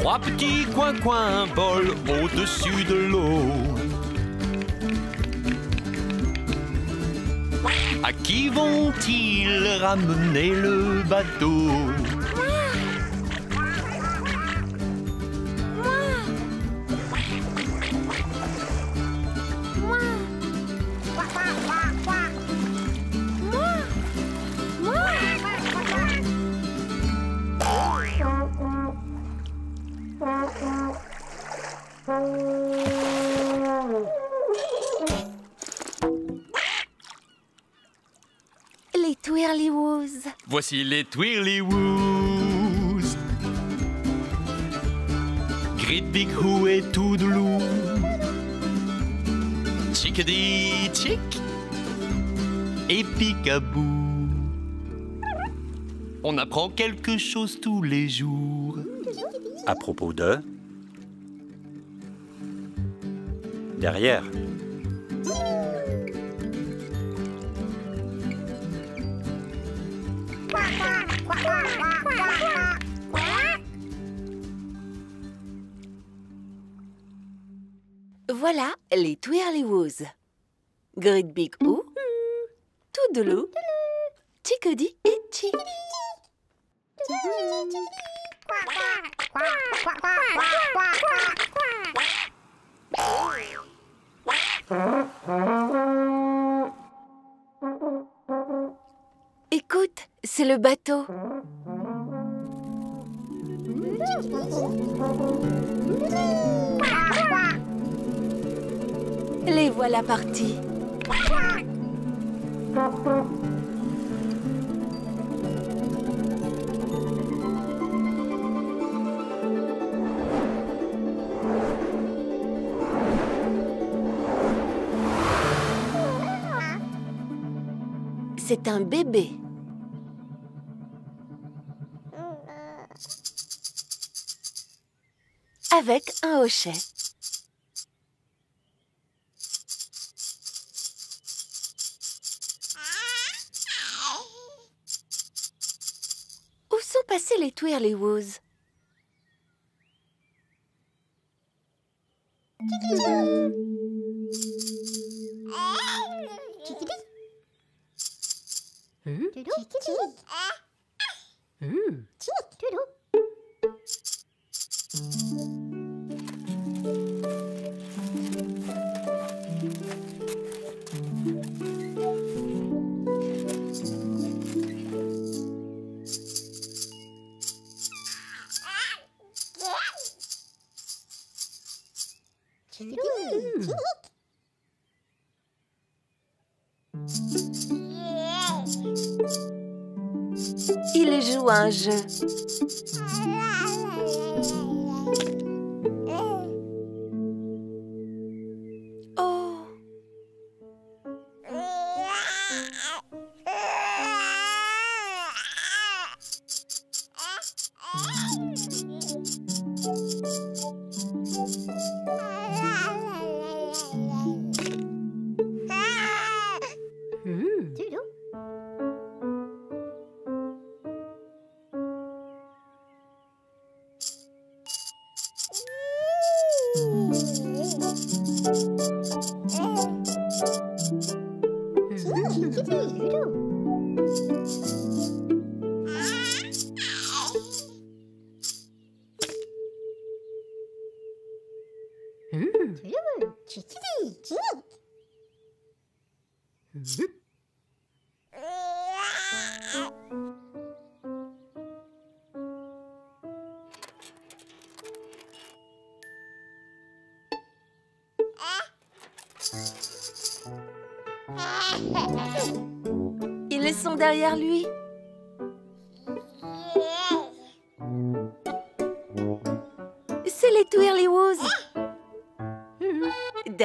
Trois petits coins-coins volent au-dessus de l'eau. À qui vont-ils ramener le bateau? Twirlywoos. Voici les Twirlywoos. Great Big Who et Toodaloo. Chickadee Chick et Peekaboo. On apprend quelque chose tous les jours. À propos de... Derrière. Voilà les Twirlywoos. Great Big Who, Toodaloo, Chickadee? Et Chick. C'est le bateau. Les voilà partis. C'est un bébé. Avec un hochet. Où sont passés les Twirlywoos? Ils Lange. Ils sont derrière lui.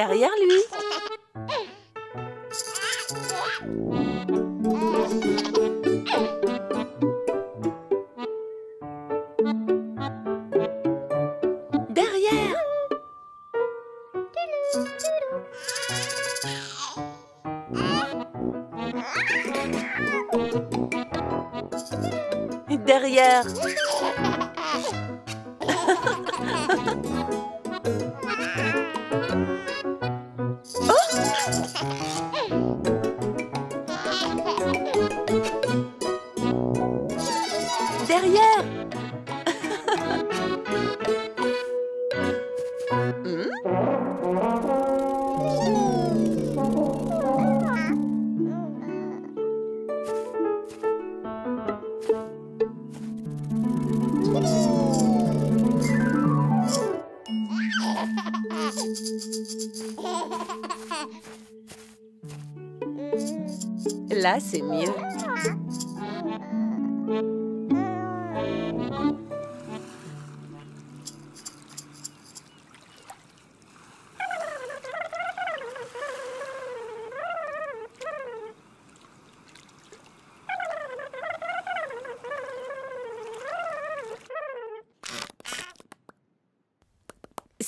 Derrière lui. Derrière. Derrière. Là, c'est mieux.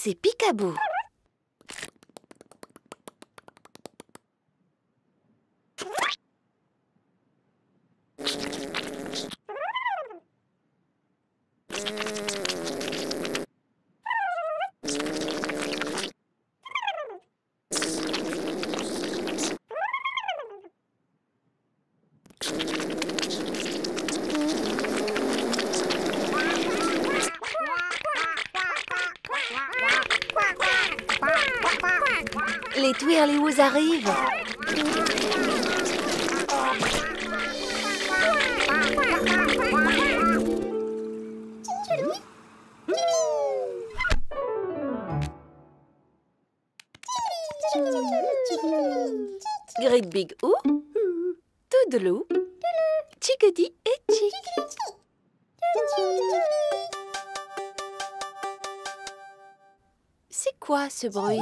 C'est Picaboo. Les Twirlywoos arrivent. Great Big O, Toodaloo, Chickadee et Chick. C'est quoi ce bruit?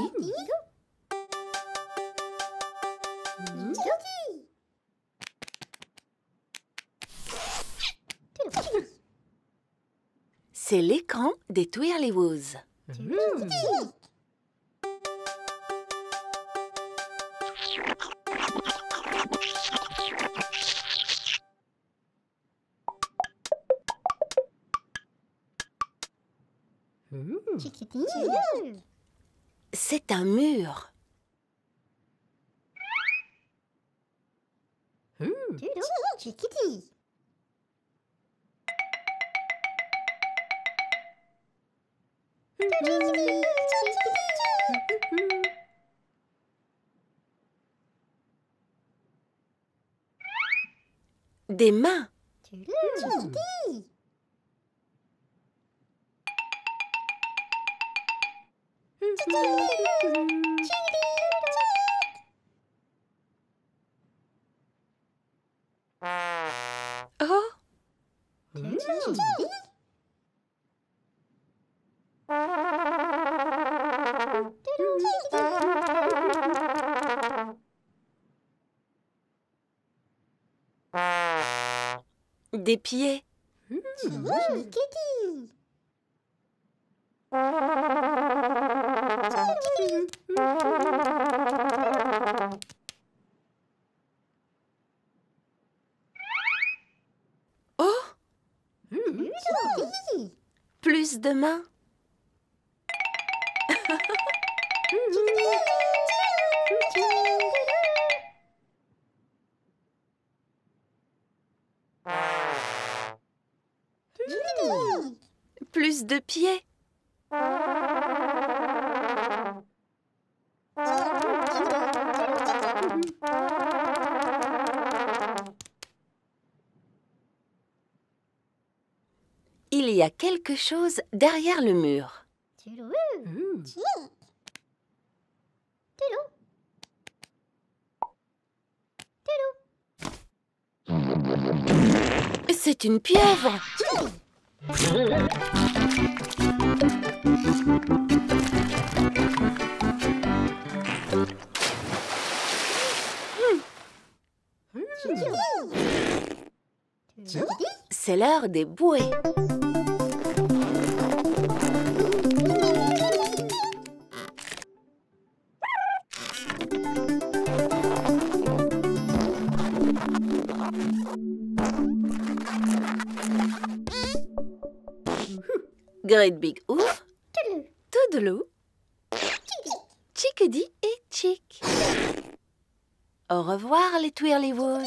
L'écran des Twirlywoos. C'est un mur. Des mains. Oh, des pieds. Oh, plus de mains. Plus de pieds. Il y a quelque chose derrière le mur. C'est une pieuvre. C'est l'heure des bouées. Great Big Ouf, Toodaloo, Chickadee et Chick. Au revoir les Twirlywoos.